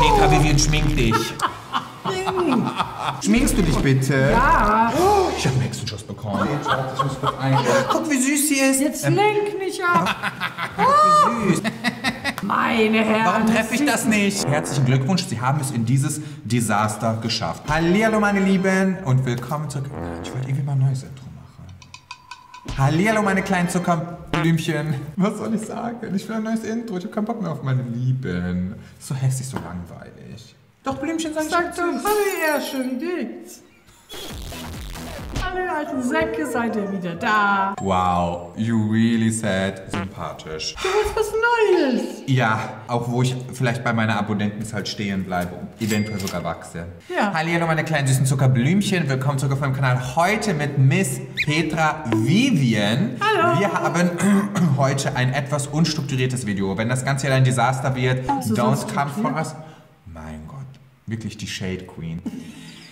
Petra, Vivian, schmink dich. Schminkst du dich bitte? Ja. Oh, ich habe einen Hexenschuss bekommen. Ich muss kurz Guck, wie süß sie ist. Jetzt Ähm, lenk nicht ab. süß. Meine Herren. Warum treffe ich das nicht? Herzlichen Glückwunsch, Sie haben es in dieses Desaster geschafft. Hallihallo, meine Lieben, und willkommen zurück. Ich wollte irgendwie mal ein neues Intro. Hallihallo, meine kleinen Zuckerblümchen. Was soll ich sagen? Ich will ein neues Intro. Ich habe keinen Bock mehr auf meine Lieben. So hässlich, so langweilig. Doch, Blümchen, sag ich Sag doch, hallo ihr schön geht's. Ihr alten Säcke, seid ihr wieder da? Wow, you really said sympathisch. Du willst was Neues. Ja, auch wo ich vielleicht bei meiner Abonnenten halt stehen bleibe und eventuell sogar wachse. Ja. Hallo meine kleinen süßen Zuckerblümchen, willkommen zurück auf meinem Kanal. Heute mit Miss Petra Vivian. Hallo. Wir haben heute ein etwas unstrukturiertes Video. Wenn das Ganze hier ein Desaster wird, don't come for us. Mein Gott, wirklich die Shade Queen.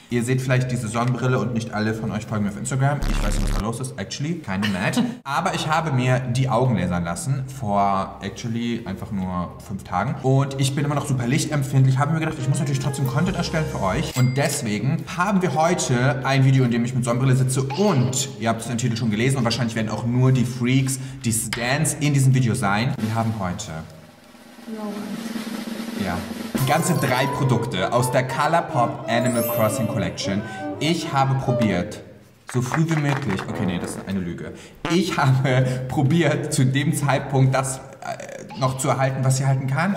Ihr seht vielleicht diese Sonnenbrille und nicht alle von euch folgen mir auf Instagram. Ich weiß nicht, was da los ist. Actually, keine mad. Aber ich habe mir die Augen lasern lassen vor actually einfach nur fünf Tagen. Und ich bin immer noch super lichtempfindlich. Habe mir gedacht, ich muss natürlich trotzdem Content erstellen für euch. Und deswegen haben wir heute ein Video, in dem ich mit Sonnenbrille sitze. Und ihr habt es im Titel schon gelesen und wahrscheinlich werden auch nur die Freaks, die Stans in diesem Video sein. Wir haben heute ja. Ganze drei Produkte aus der Colourpop Animal Crossing Collection. Ich habe probiert, so früh wie möglich, okay, nee, das ist eine Lüge. Ich habe probiert, zu dem Zeitpunkt das äh, noch zu erhalten, was sie halten kann.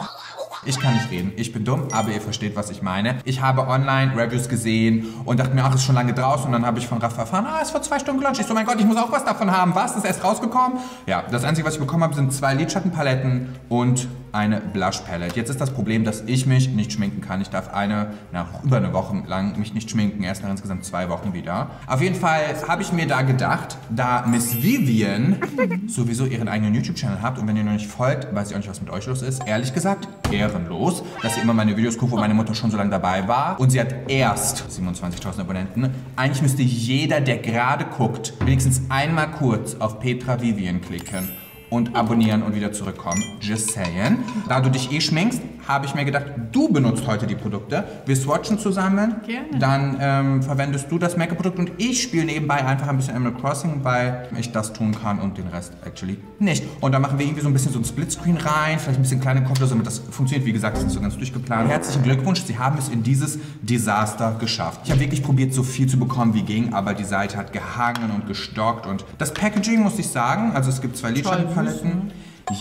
Ich kann nicht reden, ich bin dumm, aber ihr versteht, was ich meine. Ich habe online Reviews gesehen und dachte mir, ach, ist schon lange draußen. Und dann habe ich von Rafa erfahren, ah, ist vor zwei Stunden gelauncht. Ich so, mein Gott, ich muss auch was davon haben. Was, ist erst rausgekommen? Ja, das Einzige, was ich bekommen habe, sind zwei Lidschattenpaletten und eine Blush Palette. Jetzt ist das Problem, dass ich mich nicht schminken kann. Ich darf eine, na, über eine Woche lang mich nicht schminken. Erst nach insgesamt zwei Wochen wieder. Auf jeden Fall habe ich mir da gedacht, da Miss Vivian sowieso ihren eigenen YouTube-Channel habt und wenn ihr noch nicht folgt, weiß ich auch nicht, was mit euch los ist. Ehrlich gesagt, ehrenlos, dass ihr immer meine Videos guckt, wo meine Mutter schon so lange dabei war. Und sie hat erst 27.000 Abonnenten. Eigentlich müsste jeder, der gerade guckt, wenigstens einmal kurz auf Petra Vivian klicken und abonnieren und wieder zurückkommen. Just saying. Da du dich eh schminkst, habe ich mir gedacht, du benutzt heute die Produkte. Wir swatchen zusammen. Gerne. Dann ähm, verwendest du das Make-up-Produkt und ich spiele nebenbei einfach ein bisschen Animal Crossing, weil ich das tun kann und den Rest actually nicht. Und dann machen wir irgendwie so ein bisschen so ein Splitscreen rein, vielleicht ein bisschen kleine Kopflose, damit das funktioniert. Wie gesagt, das ist so ganz durchgeplant. Herzlichen Glückwunsch, Sie haben es in dieses Desaster geschafft. Ich habe wirklich probiert, so viel zu bekommen wie ging, aber die Seite hat gehangen und gestockt und das Packaging, muss ich sagen, also es gibt zwei Lidschattenpaletten.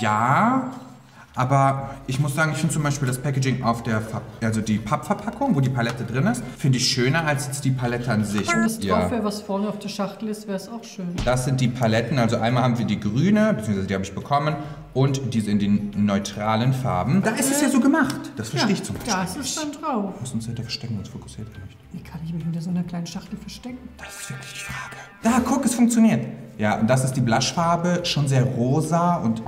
Ja, aber ich muss sagen, ich finde zum Beispiel das Packaging auf der, Ver also die Pappverpackung, wo die Palette drin ist, finde ich schöner als jetzt die Palette an sich. Wenn das drauf wäre, was vorne auf der Schachtel ist, wäre es auch schön. Das sind die Paletten, also einmal haben wir die grüne, beziehungsweise die habe ich bekommen, und diese in den neutralen Farben. Da ist es ja so gemacht. Das verstehe ich zum Beispiel da ist es dann drauf. Wir müssen uns hinter verstecken, sonst fokussiert er nicht. Wie kann ich mich hinter so einer kleinen Schachtel verstecken? Das ist wirklich die Frage. Da, guck, es funktioniert. Ja, und das ist die Blushfarbe, schon sehr rosa und...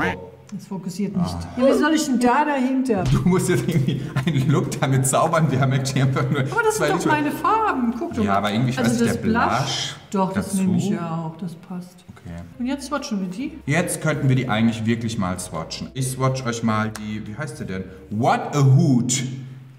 Das fokussiert nicht. Ah. Ja, wie soll ich denn da dahinter? Du musst jetzt irgendwie einen Look damit zaubern. Wir haben actually einfach nur Aber das sind doch Liter- meine Farben. Guck doch Ja, mal. aber irgendwie, ich weiß nicht, das der Blush Doch, das nehme ich ja auch. Das passt. Okay. Und jetzt swatchen wir die. Jetzt könnten wir die eigentlich wirklich mal swatchen. Ich swatch euch mal die, wie heißt sie denn? What a Hoot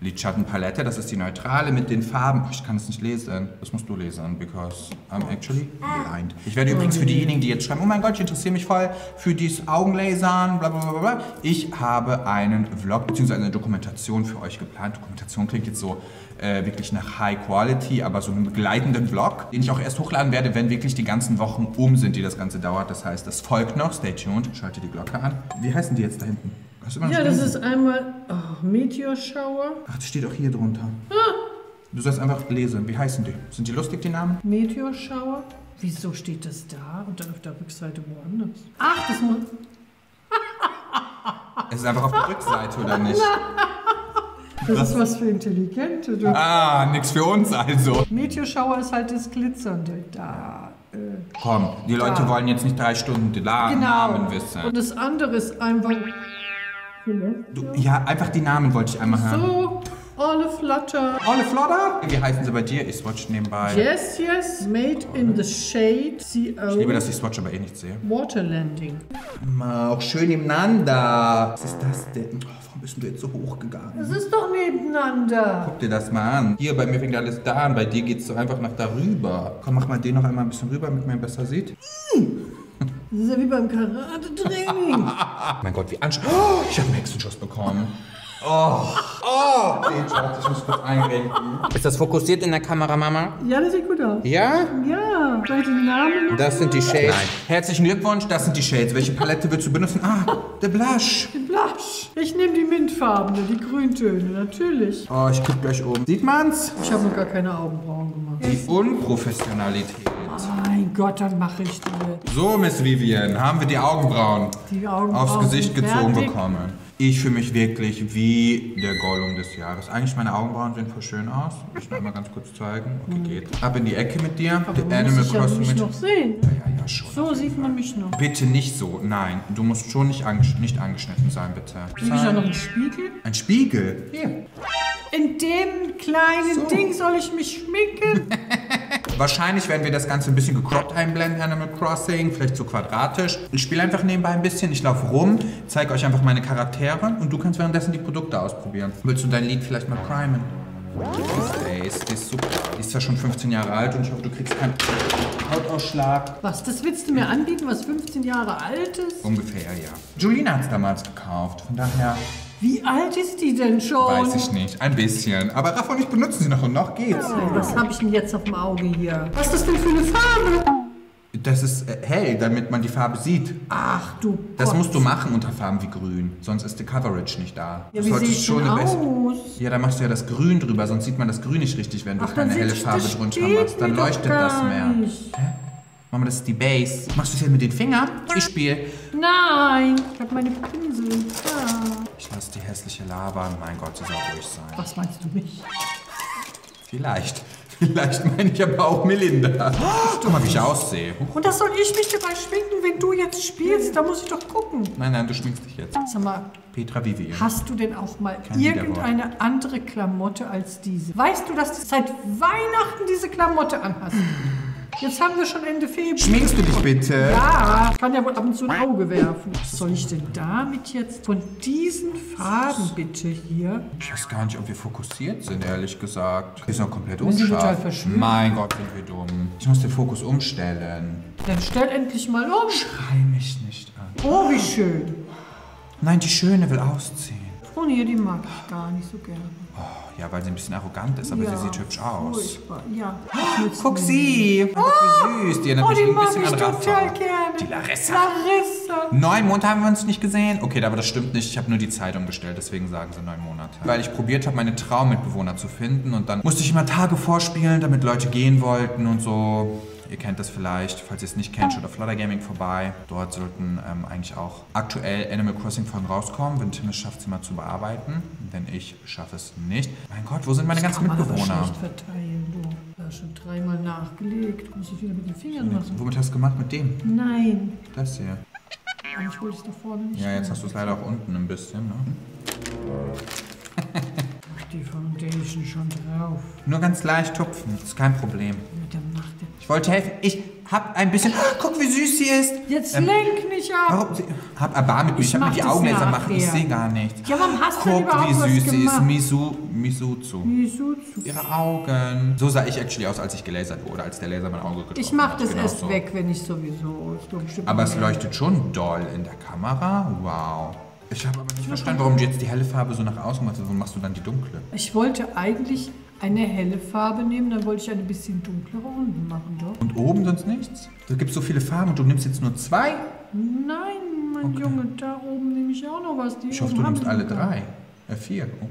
Lidschattenpalette. Das ist die neutrale mit den Farben. Ich kann es nicht lesen. Das musst du lesen, because I'm actually blind. Ich werde übrigens für diejenigen, die jetzt schreiben, oh mein Gott, ich interessiere mich voll für dieses Augenlasern, bla bla bla bla. Ich habe einen Vlog bzw. eine Dokumentation für euch geplant. Dokumentation klingt jetzt so äh, wirklich nach High Quality, aber so einen begleitenden Vlog, den ich auch erst hochladen werde, wenn wirklich die ganzen Wochen um sind, die das Ganze dauert. Das heißt, das folgt noch. Stay tuned. Schalte die Glocke an. Wie heißen die jetzt da hinten? Ja, das ist einmal oh, Meteor Shower. Ach, das steht auch hier drunter. Du sollst einfach lesen. Wie heißen die? Sind die lustig, die Namen? Meteor Shower. Wieso steht das da und dann auf der Rückseite woanders? Ach, das muss. Es ist einfach auf der Rückseite, oder nicht? Das ist was für Intelligente. Du. Ah, nix für uns also. Meteor Shower ist halt das Glitzernde. Da. Äh, Komm, die Leute Da. wollen jetzt nicht drei Stunden die La genau. Namen wissen. Und das andere ist einfach. Du, ja, einfach die Namen wollte ich einmal hören. So. Alle Flutter. Olle Flodder? Wie heißen sie bei dir? Ich swatch nebenbei. Yes, yes. Made in the shade Ich CO liebe, dass ich Swatch aber eh nicht sehe. Water Landing. Auch schön nebeneinander. Was ist das denn? Oh, warum bist du jetzt so hoch gegangen? Das ist doch nebeneinander. Guck dir das mal an. Hier, bei mir fängt alles da an. Bei dir geht's so einfach nach darüber. Komm, mach mal den noch einmal ein bisschen rüber, damit man ihn besser sieht. Das ist ja wie beim Karate-Training. Mein Gott, wie anstrengend. Oh, ich habe einen Hexenschuss bekommen. Oh, oh. Den Schatz, ich muss kurz einrenken. Ist das fokussiert in der Kamera, Mama? ja, das sieht gut aus. Ja? Ja, bei den Namen Das sind die. Shades. Nein. Herzlichen Glückwunsch, das sind die Shades. Welche Palette willst du benutzen? Ah, der Blush. Blush. Ich nehme die mintfarbene, die Grüntöne, natürlich. Oh, ich guck gleich oben. Sieht man's? Ich habe noch gar keine Augenbrauen gemacht. Die Unprofessionalität. Mein Gott, dann mache ich die. So, Miss Vivian, haben wir die Augenbrauen Die Augenbrauen aufs Gesicht gezogen fertig. bekommen. Ich fühle mich wirklich wie der Gollum des Jahres. Eigentlich meine Augenbrauen sehen voll schön aus. Ich noch mal ganz kurz zeigen. Okay, geht. Ab in die Ecke mit dir. Aber The Animal ich ja Crossing mich mit. noch sehen. Ja, ja, schon. So sieht man mich noch. Bitte nicht so. Nein, du musst schon nicht, angesch nicht angeschnitten sein, bitte. Kriege ich auch noch einen Spiegel? Ein Spiegel. Hier. In dem kleinen So. Ding soll ich mich schminken? Wahrscheinlich werden wir das Ganze ein bisschen gecroppt einblenden, Animal Crossing, vielleicht so quadratisch. Ich spiele einfach nebenbei ein bisschen, ich laufe rum, zeige euch einfach meine Charaktere und du kannst währenddessen die Produkte ausprobieren. Willst du dein Lied vielleicht mal primen? Die ist, die ist super. Die ist zwar schon 15 Jahre alt und ich hoffe, du kriegst keinen Hautausschlag. Was, das willst du mir anbieten, was 15 Jahre alt ist? Ungefähr, ja. Julina hat es damals gekauft, von daher Wie alt ist die denn schon? weiß ich nicht. Ein bisschen. Aber Rafa und ich benutzen sie noch und noch geht's. Was habe ich denn jetzt auf dem Auge hier? Was ist das denn für eine Farbe? Das ist äh, hell, damit man die Farbe sieht. Ach du Das Gott. musst du machen unter Farben wie grün, sonst ist die Coverage nicht da. Ja, wie eine bessere- aus? Ja, dann machst du ja das Grün drüber, sonst sieht man das Grün nicht richtig, wenn du Ach, keine helle Farbe drunter machst. Dann leuchtet das mehr. nicht. Hä? Mama, das ist die Base. Machst du es jetzt mit den Fingern? Ich spiele. Nein, ich habe meine Pinsel. Ah. Ich lasse die hässliche Lava. Mein Gott, sie soll ruhig sein. Was meinst du mich? Vielleicht. Vielleicht meine ich aber auch Melinda. Guck mal, wie ich aussehe. Und das soll ich mich dabei schminken, wenn du jetzt spielst? Da muss ich doch gucken. Nein, nein, du schminkst dich jetzt. Sag mal, Petra Vivian. hast du denn auch mal Kein irgendeine andere Klamotte als diese? Weißt du, dass du seit Weihnachten diese Klamotte anhast? Jetzt haben wir schon Ende Februar. Schminkst du dich bitte? Ja, ich kann ja wohl ab und zu ein Auge werfen. Was soll ich denn damit jetzt von diesen Farben bitte hier? Ich weiß gar nicht, ob wir fokussiert sind, ehrlich gesagt. Wir sind doch komplett Wir sind unscharf. total verschwunden. Mein Gott, sind wir dumm. Ich muss den Fokus umstellen. Dann stell endlich mal um. Schrei mich nicht an. Oh, wie schön. Nein, die Schöne will ausziehen. Froni, die mag ich gar nicht so gerne. Oh, ja, weil sie ein bisschen arrogant ist, aber ja, sie sieht hübsch aus. Furchtbar. Ja. will's Guck sie! Gott, wie süß. Die erinnert Oh, mich ein mag bisschen ich an total Rafa. gerne. Die Larissa. Larissa. Neun Monate haben wir uns nicht gesehen? Okay, aber das stimmt nicht. Ich habe nur die Zeit umgestellt, deswegen sagen sie neun Monate. Weil ich probiert habe, meine Traummitbewohner zu finden und dann musste ich immer Tage vorspielen, damit Leute gehen wollten und so. Ihr kennt das vielleicht, falls ihr es nicht kennt, schaut auf Flutter Gaming vorbei. Dort sollten ähm, eigentlich auch aktuell Animal Crossing Folgen rauskommen, wenn Tim es schafft, sie mal zu bearbeiten. Denn ich schaffe es nicht. Mein Gott, wo sind meine ganzen Kann man aber Mitbewohner? schlecht verteilen, du. Da schon dreimal nachgelegt. Muss ich wieder mit den Fingern machen. Womit hast du gemacht? Mit dem? Nein. Das hier. Eigentlich wollte ich da vorne nicht. Ja, jetzt hast du es leider auch unten ein bisschen. Ne? Die Foundation schon drauf. Nur ganz leicht tupfen, ist kein Problem. Mit. Ich wollte helfen. Ich hab ein bisschen. Ah, guck, wie süß sie ist. Jetzt Ähm, lenk nicht ab. Warum? Hab Erbarm mit mir. Ich, Ich hab mir die Augenlaser machen. Ich sehe gar nichts. Ja, warum hast du denn Guck, überhaupt wie süß sie ist. gemacht? Misu, Misuzu. Wieso zu? Ihre Augen. So sah ich actually aus, als ich gelasert wurde, als der Laser mein Auge getroffen Ich mach hat. das Genau erst so. weg, wenn ich sowieso. Ich Aber es leuchtet schon doll in der Kamera. Wow. Ich habe aber nicht verstanden, warum du jetzt die helle Farbe so nach außen machst. Warum machst du dann die dunkle? Ich wollte eigentlich eine helle Farbe nehmen, dann wollte ich eine bisschen dunklere unten machen, doch. Und oben sonst nichts? Da gibt es so viele Farben und du nimmst jetzt nur zwei? Nein, mein Junge, da oben nehme ich auch noch was. Die Ich hoffe, du nimmst alle drei. Äh, vier. Oh.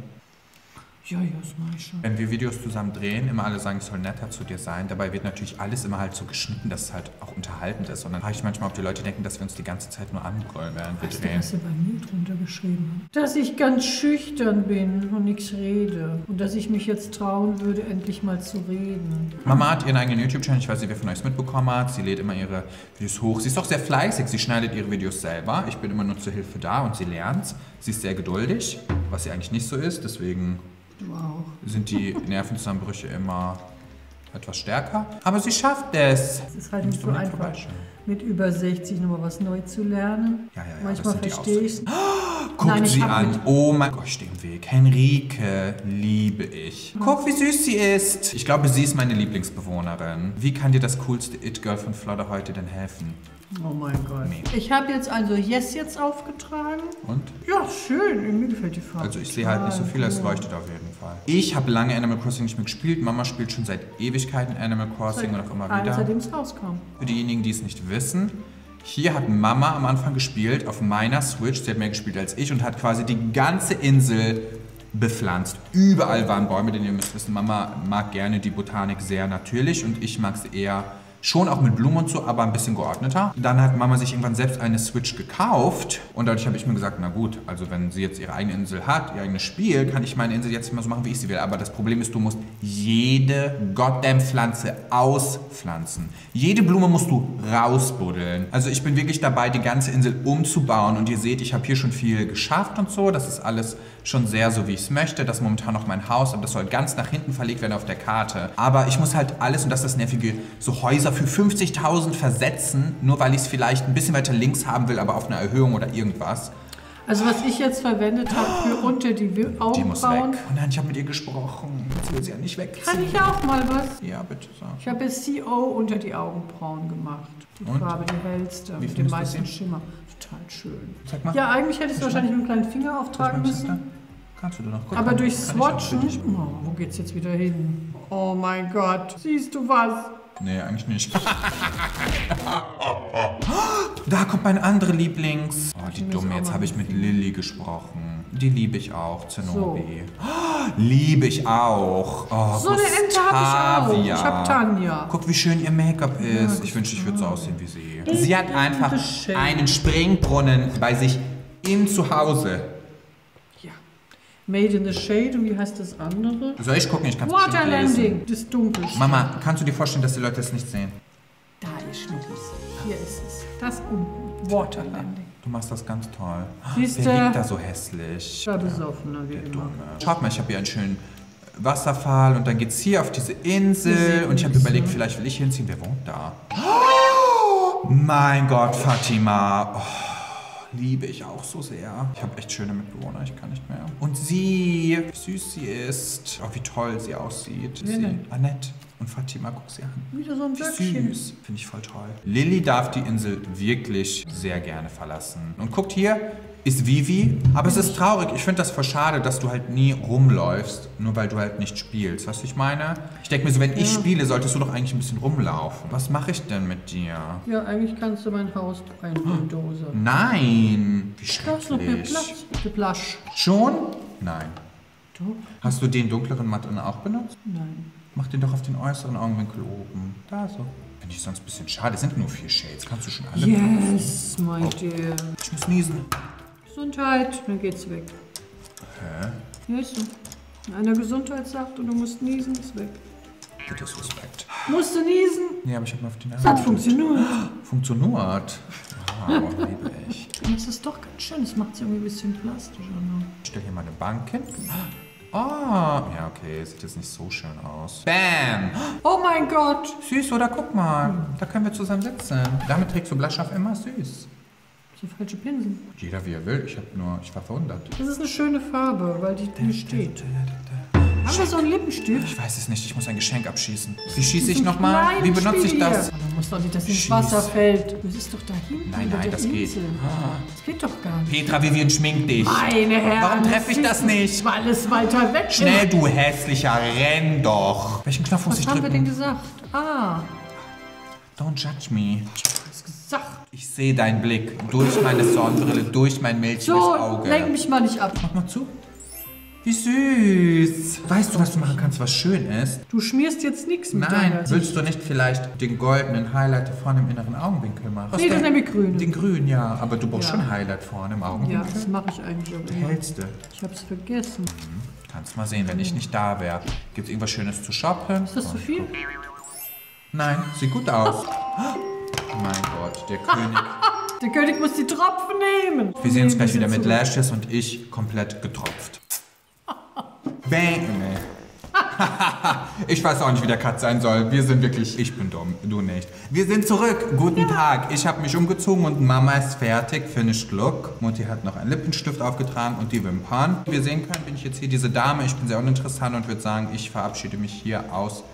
Ja, ja, das mache ich schon. Wenn wir Videos zusammen drehen, immer alle sagen, ich soll netter zu dir sein. Dabei wird natürlich alles immer halt so geschnitten, dass es halt auch unterhaltend ist. Und dann frage ich manchmal, ob die Leute denken, dass wir uns die ganze Zeit nur angrollen, während wir Weißt du, drehen. was sie bei mir drunter geschrieben hat? Dass ich ganz schüchtern bin und nichts rede. Und dass ich mich jetzt trauen würde, endlich mal zu reden. Mama hat ihren eigenen YouTube-Channel, ich weiß nicht, wer von euch es mitbekommen hat. Sie lädt immer ihre Videos hoch. Sie ist auch sehr fleißig, sie schneidet ihre Videos selber. Ich bin immer nur zur Hilfe da und sie lernt. Sie ist sehr geduldig, was sie eigentlich nicht so ist, deswegen Sind die Nervenzusammenbrüche immer etwas stärker. Aber sie schafft es. Es ist halt nicht so einfach, mit über 60 nochmal was neu zu lernen. Ja, ja, ja, Manchmal verstehe ich es. Nein, ich sie an. mit- Oh mein Gott, ich stehe im Weg. Henrike, liebe ich. Guck, wie süß sie ist. Ich glaube, sie ist meine Lieblingsbewohnerin. Wie kann dir das coolste It-Girl von Flodder heute denn helfen? Oh mein Gott. Ich habe jetzt also Yes jetzt aufgetragen. Und? Ja, schön. Mir gefällt die Farbe. Also ich sehe halt nicht so viel, es leuchtet auf jeden Fall. Ich habe lange Animal Crossing nicht mehr gespielt. Mama spielt schon seit Ewigkeiten Animal Crossing und auch immer wieder. Seitdem es rauskam. Für diejenigen, die es nicht wissen, hier hat Mama am Anfang gespielt auf meiner Switch. Sie hat mehr gespielt als ich und hat quasi die ganze Insel bepflanzt. Überall waren Bäume, denn ihr müsst wissen, Mama mag gerne die Botanik sehr natürlich und ich mag sie eher schon auch mit Blumen und so, aber ein bisschen geordneter. Dann hat Mama sich irgendwann selbst eine Switch gekauft und dadurch habe ich mir gesagt, na gut, also wenn sie jetzt ihre eigene Insel hat, ihr eigenes Spiel, kann ich meine Insel jetzt mal so machen, wie ich sie will. Aber das Problem ist, du musst jede goddamn Pflanze auspflanzen. Jede Blume musst du rausbuddeln. Also ich bin wirklich dabei, die ganze Insel umzubauen und ihr seht, ich habe hier schon viel geschafft und so. Das ist alles schon sehr so, wie ich es möchte. Das ist momentan noch mein Haus, aber das soll ganz nach hinten verlegt werden auf der Karte. Aber ich muss halt alles, und das ist das Nervige, so Häuser für 50.000 versetzen, nur weil ich es vielleicht ein bisschen weiter links haben will, aber auf einer Erhöhung oder irgendwas. Also was ich jetzt verwendet habe für unter die Wi- Die muss weg. Augenbrauen, Oh nein, ich habe mit ihr gesprochen. Jetzt will sie ja nicht weg. kann ich auch mal was. Ja, bitte. So. Ich habe jetzt CO unter die Augenbrauen gemacht. Die Und? Farbe, die hellste, Wie mit dem meisten? Schimmer. Total schön. Zeig mal. Ja, eigentlich hätte ich es wahrscheinlich mit einem kleinen Finger auftragen müssen. Kannst du noch. Guck Aber durch Swatchen. Oh, wo geht's jetzt wieder hin? Oh mein Gott. Siehst du was? Nee, eigentlich nicht. da kommt mein anderer Lieblings. Oh, die Dumme, jetzt habe ich mit. Lilly gesprochen. Die liebe ich auch, Zenobi. Oh, liebe ich auch. Oh, So eine Ente habe ich auch. Ich habe Tanja. Guck, wie schön ihr Make-up ist. ich wünschte, ich würde so aussehen wie sie. Sie hat einfach einen Springbrunnen bei sich im Zuhause. Made in the Shade und wie heißt das andere? Soll ich gucken? Ich kann es bestimmt lesen. Waterlanding. Das Dunkel. Mama, kannst du dir vorstellen, dass die Leute das nicht sehen? Da ist Schnuckis. Hier ist es. Das unten. Waterlanding. Du machst das ganz toll. Siehste? Wer liegt da so hässlich? Da besoffener wie immer. Schaut mal, ich habe hier einen schönen Wasserfall und dann geht's hier auf diese Insel und ich habe überlegt, vielleicht will ich hier hinziehen. Wer wohnt da? Oh, mein Gott, Fatima. Oh, liebe ich auch so sehr. Ich habe echt schöne Mitbewohner, ich kann nicht mehr. Und sie, wie süß sie ist. Oh, wie toll sie aussieht. Wer Sie, denn? Annette und Fatima, guck sie an. Wieder so ein Wie Böckchen. süß. Finde ich voll toll. Lilly darf die Insel wirklich sehr gerne verlassen. Und guckt hier, ist Vivi. Aber es ist traurig. Ich finde das voll schade, dass du halt nie rumläufst, nur weil du halt nicht spielst. Weißt du, was ich meine? Ich denke mir so, wenn ich spiele, solltest du doch eigentlich ein bisschen rumlaufen. Was mache ich denn mit dir? Ja, eigentlich kannst du mein Haus einbulldozern. Nein. Wie Da ist noch mehr schrecklich. Platz. Schon? Nein. Doch? Hast du den dunkleren Matt auch benutzt? Nein. Mach den doch auf den äußeren Augenwinkel oben. Da so. Finde ich sonst ein bisschen schade. Es sind nur vier Shades. Kannst du schon alle benutzen? Yes, my dear. Ich muss niesen. Gesundheit, dann geht's weg. Hä? Ja, ist so. Wenn einer Gesundheit sagt und du musst niesen, ist weg. Bitte Respekt. Musst du niesen? Ja, aber ich habe mal auf die Nase. Das hat funktioniert. Funktioniert. Wow, liebe ich. Das ist doch ganz schön. Das macht es irgendwie ein bisschen plastischer. Ne? Ich stelle hier mal eine Bank hin. Ah, ja, okay, sieht jetzt nicht so schön aus. Bam! Oh mein Gott. Süß, oder? Guck mal. Da können wir zusammen sitzen. Damit trägst du Blush-Off immer süß. Die falsche Pinsel. Jeder wie er will. Ich habe nur, ich war verwundert. Das ist eine schöne Farbe, weil die mir steht. Haben wir so einen Lippenstift? Ich weiß es nicht, ich muss ein Geschenk abschießen. Wie schieße ich nochmal? Wie benutze ich das? hier. Man muss doch nicht, dass ins. Wasser fällt. Das ist doch da hinten Nein, nein, der das geht. Insel. Das geht doch gar nicht. Petra Vivian, schmink dich. Meine Herren. Warum treffe ich das nicht? Weil es weiter weg Schnell, ist. du hässlicher, renn doch. Welchen Knopf muss Was ich haben wir denn drücken? gesagt? Ah, Don't judge me. Ich sehe deinen Blick durch meine Sonnenbrille, durch mein milchiges So, Auge. lenk mich mal nicht ab. Mach mal zu. Wie süß. Weißt du, was du machen kannst, was schön ist? Du schmierst jetzt nichts mit Nein, deiner willst du nicht vielleicht den goldenen Highlighter vorne im inneren Augenwinkel machen? Nee, das nehme ich grün. Den grün, ja. Aber du brauchst Ja. schon Highlight vorne im Ja, Augenwinkel. das mache ich eigentlich auch immer. hellste. Ich hab's vergessen. Kannst mal sehen, wenn ich nicht da wäre. Gibt es irgendwas Schönes zu shoppen? Ist das zu viel? Nein, sieht gut aus. Mein Gott, der König. Der König muss die Tropfen nehmen. Wir sehen uns gleich wieder mit Lashes und ich komplett getropft. Bang. Ich weiß auch nicht, wie der Cut sein soll. Wir sind wirklich, ich bin dumm, du nicht. Wir sind zurück. Guten Tag. Ich habe mich umgezogen und Mama ist fertig. Finished look. Mutti hat noch einen Lippenstift aufgetragen und die Wimpern. Wie wir sehen können, bin ich jetzt hier diese Dame. Ich bin sehr uninteressant und würde sagen, ich verabschiede mich hier aus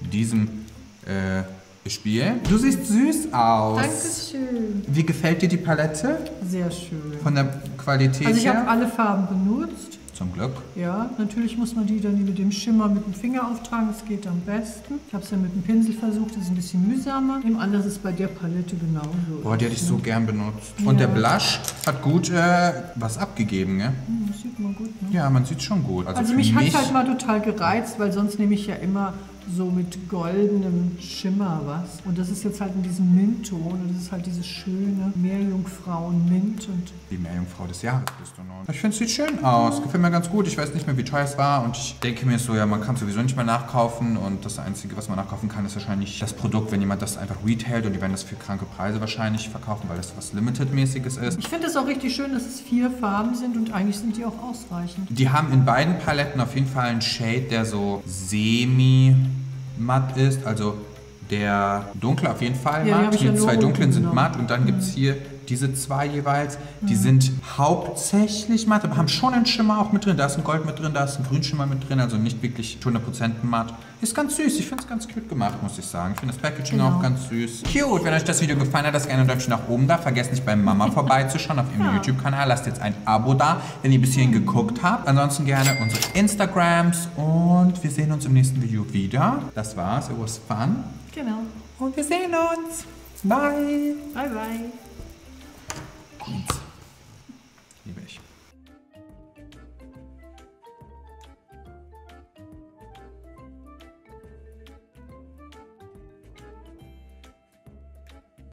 diesem äh, Spiel. Du siehst süß aus. Dankeschön. Wie gefällt dir die Palette? Sehr schön. Von der Qualität Also ich habe alle Farben benutzt. Zum Glück. Ja, natürlich muss man die dann mit dem Schimmer mit dem Finger auftragen, das geht am besten. Ich habe es ja mit dem Pinsel versucht, das ist ein bisschen mühsamer. Im anders ist bei der Palette genauso. Boah, die hätte ich so gern benutzt. Und der Ja. Blush hat gut äh, was abgegeben? Hm, Das sieht man gut, ne? Ja, man sieht schon gut. Also, Also für mich hat mich halt mal total gereizt, weil sonst nehme ich ja immer so mit goldenem Schimmer was. Und das ist jetzt halt in diesem Mintton und das ist halt dieses schöne Meerjungfrauen-Mint und die Meerjungfrau des Jahres bist du nun. Ich finde, es sieht schön aus. Gefällt mir ganz gut. Ich weiß nicht mehr, wie teuer es war. Und ich denke mir so, ja, man kann sowieso nicht mehr nachkaufen. Und das Einzige, was man nachkaufen kann, ist wahrscheinlich das Produkt, wenn jemand das einfach retailt. Und die werden das für kranke Preise wahrscheinlich verkaufen, weil das was Limited-mäßiges ist. ich finde es auch richtig schön, dass es vier Farben sind und eigentlich sind die auch ausreichend. Die haben in beiden Paletten auf jeden Fall einen Shade, der so semi-matt ist. Also der dunkle auf jeden Fall Ja, die matt. die nur zwei dunklen sind genommen. matt. Und dann gibt es hier diese zwei jeweils. Die sind hauptsächlich matt, aber haben schon einen Schimmer auch mit drin. Da ist ein Gold mit drin, da ist ein Grünschimmer mit drin. Also nicht wirklich 100% matt. Ist ganz süß. Ich finde es ganz cute gemacht, muss ich sagen. Ich finde das Packaging Genau. auch ganz süß. Cute. Wenn euch das Video gefallen hat, lasst gerne ein Däumchen nach oben da. Vergesst nicht bei Mama vorbeizuschauen auf ihrem YouTube-Kanal. Lasst jetzt ein Abo da, wenn ihr bis hierhin geguckt habt. Ansonsten gerne unsere Instagrams und wir sehen uns im nächsten Video wieder. Das war's. It was fun. Genau. Und wir sehen uns. Bye. Bye, bye. Thanks.